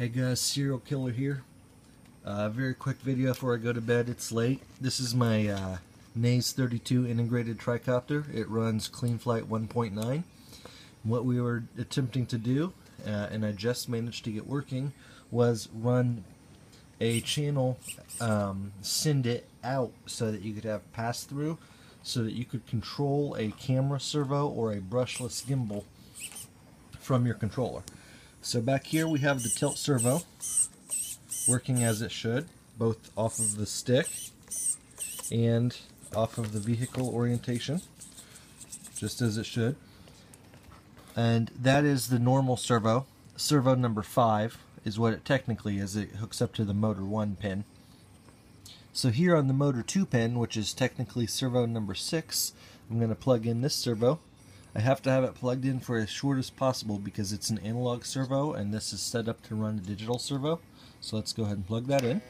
Hey guys, Serial Killer here. Uh, very quick video before I go to bed. It's late. This is my uh, Naze 32 integrated tricopter. It runs CleanFlight 1.9. What we were attempting to do, uh, and I just managed to get working, was run a channel, um, send it out so that you could have pass through, so that you could control a camera servo or a brushless gimbal from your controller. So back here we have the tilt servo working as it should, both off of the stick and off of the vehicle orientation, just as it should. And that is the normal servo. Servo number 5 is what it technically is. It hooks up to the motor 1 pin. So here on the motor 2 pin, which is technically servo number 6, I'm going to plug in this servo. I have to have it plugged in for as short as possible because it's an analog servo and this is set up to run a digital servo. So let's go ahead and plug that in.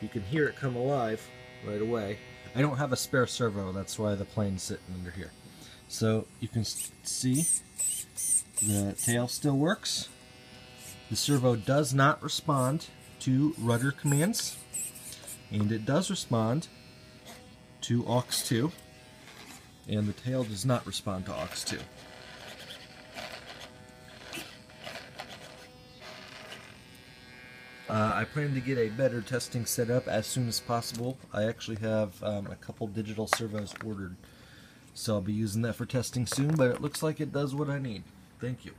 You can hear it come alive right away. I don't have a spare servo, that's why the plane's sitting under here. So you can see the tail still works. The servo does not respond to rudder commands and it does respond to aux2 and the tail does not respond to aux2. Uh, I plan to get a better testing setup as soon as possible. I actually have um, a couple digital servos ordered, so I'll be using that for testing soon, but it looks like it does what I need. Thank you.